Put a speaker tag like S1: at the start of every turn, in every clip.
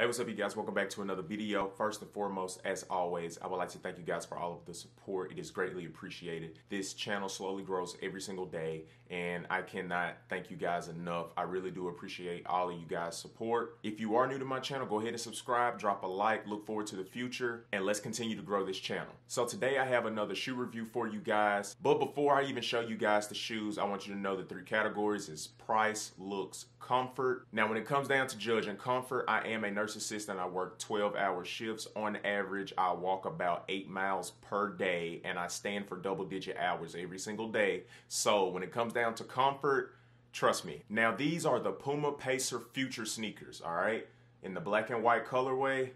S1: Hey, what's up, you guys? Welcome back to another video. First and foremost, as always, I would like to thank you guys for all of the support. It is greatly appreciated. This channel slowly grows every single day, and I cannot thank you guys enough. I really do appreciate all of you guys' support. If you are new to my channel, go ahead and subscribe, drop a like, look forward to the future, and let's continue to grow this channel. So today I have another shoe review for you guys. But before I even show you guys the shoes, I want you to know the three categories is price, looks, comfort. Now, when it comes down to judging comfort, I am a nurse assistant. I work 12 hour shifts. On average, I walk about eight miles per day and I stand for double digit hours every single day. So when it comes down to comfort, trust me. Now, these are the Puma Pacer Future sneakers, all right? In the black and white colorway.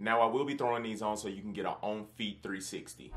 S1: Now, I will be throwing these on so you can get an on feet 360.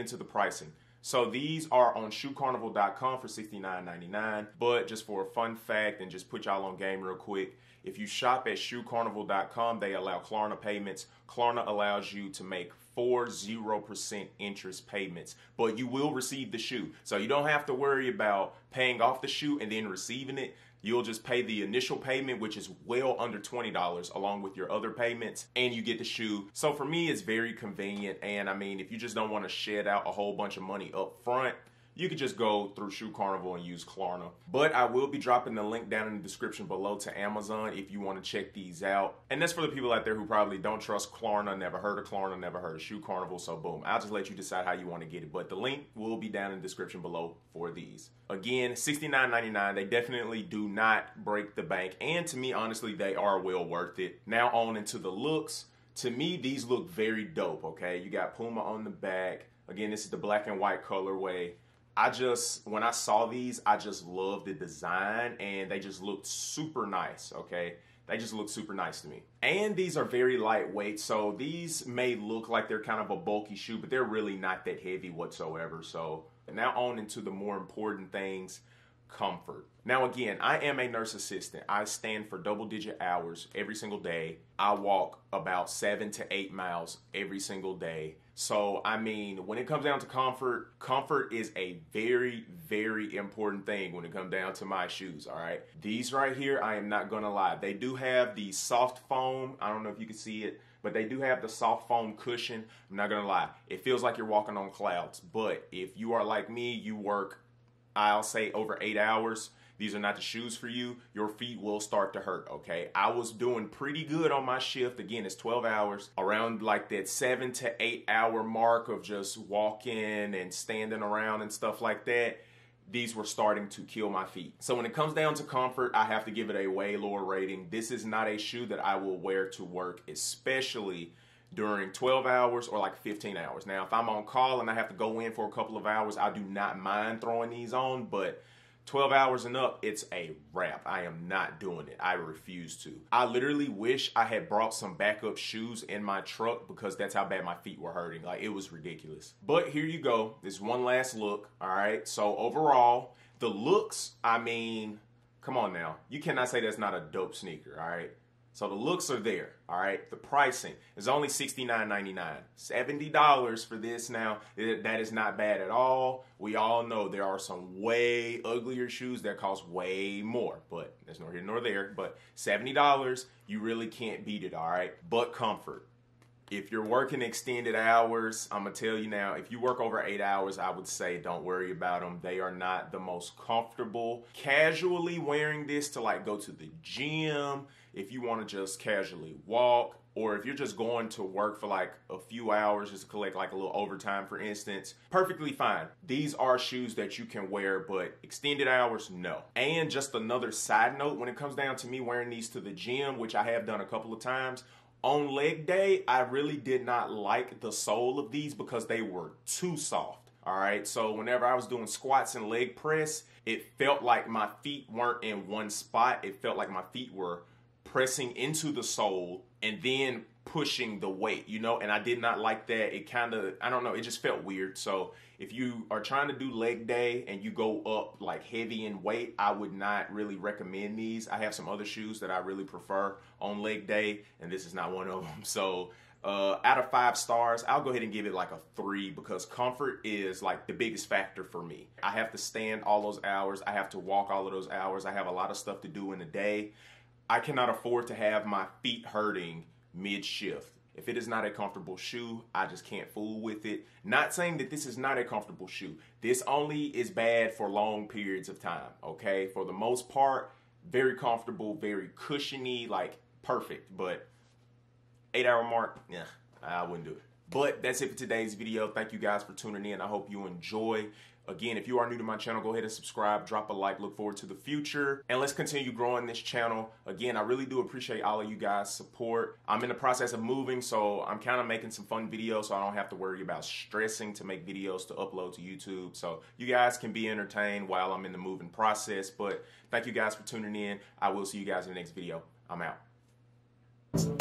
S1: Get into the pricing. So these are on shoecarnival.com for $69.99. But just for a fun fact and just put y'all on game real quick, if you shop at shoecarnival.com, they allow Klarna payments. Klarna allows you to make four 0% interest payments, but you will receive the shoe. So you don't have to worry about paying off the shoe and then receiving it. You'll just pay the initial payment, which is well under $20 along with your other payments, and you get the shoe. So for me, it's very convenient. And I mean, if you just don't want to shed out a whole bunch of money up front, you could just go through Shoe Carnival and use Klarna. But I will be dropping the link down in the description below to Amazon if you want to check these out. And that's for the people out there who probably don't trust Klarna, never heard of Klarna, never heard of Shoe Carnival. So boom, I'll just let you decide how you want to get it. But the link will be down in the description below for these. Again, $69.99. They definitely do not break the bank. And to me, honestly, they are well worth it. Now on into the looks. To me, these look very dope, okay? You got Puma on the back. Again, this is the black and white colorway. I just when I saw these, I just loved the design and they just looked super nice, okay? They just look super nice to me. And these are very lightweight, so these may look like they're kind of a bulky shoe, but they're really not that heavy whatsoever. So now on into the more important things comfort. Now, again, I am a nurse assistant. I stand for double digit hours every single day. I walk about seven to eight miles every single day. So, I mean, when it comes down to comfort, comfort is a very, very important thing when it comes down to my shoes, all right? These right here, I am not gonna lie. They do have the soft foam. I don't know if you can see it, but they do have the soft foam cushion. I'm not gonna lie. It feels like you're walking on clouds. But if you are like me, you work I'll say over eight hours, these are not the shoes for you. Your feet will start to hurt, okay? I was doing pretty good on my shift. Again, it's 12 hours. Around like that seven to eight hour mark of just walking and standing around and stuff like that, these were starting to kill my feet. So when it comes down to comfort, I have to give it a way lower rating. This is not a shoe that I will wear to work, especially during 12 hours or like 15 hours. Now, if I'm on call and I have to go in for a couple of hours, I do not mind throwing these on, but 12 hours and up, it's a wrap. I am not doing it. I refuse to. I literally wish I had brought some backup shoes in my truck because that's how bad my feet were hurting. Like, it was ridiculous. But here you go. This one last look. All right. So, overall, the looks, I mean, come on now. You cannot say that's not a dope sneaker. All right. So the looks are there, all right? The pricing is only $69.99. $70 for this now. Eh, that is not bad at all. We all know there are some way uglier shoes that cost way more, but there's nor here nor there. But $70, you really can't beat it, all right? But comfort. If you're working extended hours, I'm gonna tell you now, if you work over eight hours, I would say don't worry about them. They are not the most comfortable. Casually wearing this to like go to the gym, if you want to just casually walk, or if you're just going to work for like a few hours just to collect like a little overtime, for instance, perfectly fine. These are shoes that you can wear, but extended hours, no. And just another side note when it comes down to me wearing these to the gym, which I have done a couple of times, on leg day, I really did not like the sole of these because they were too soft. All right, so whenever I was doing squats and leg press, it felt like my feet weren't in one spot. It felt like my feet were pressing into the sole and then pushing the weight, you know, and I did not like that. It kind of, I don't know, it just felt weird. So if you are trying to do leg day and you go up like heavy in weight, I would not really recommend these. I have some other shoes that I really prefer on leg day, and this is not one of them. So uh, out of five stars, I'll go ahead and give it like a three because comfort is like the biggest factor for me. I have to stand all those hours. I have to walk all of those hours. I have a lot of stuff to do in a day. I cannot afford to have my feet hurting mid shift. If it is not a comfortable shoe, I just can't fool with it. Not saying that this is not a comfortable shoe. This only is bad for long periods of time, okay? For the most part, very comfortable, very cushiony, like perfect. But eight hour mark, yeah, I wouldn't do it. But that's it for today's video. Thank you guys for tuning in. I hope you enjoy. Again, if you are new to my channel, go ahead and subscribe, drop a like, look forward to the future, and let's continue growing this channel. Again, I really do appreciate all of you guys' support. I'm in the process of moving, so I'm kind of making some fun videos so I don't have to worry about stressing to make videos to upload to YouTube. So you guys can be entertained while I'm in the moving process, but thank you guys for tuning in. I will see you guys in the next video. I'm out.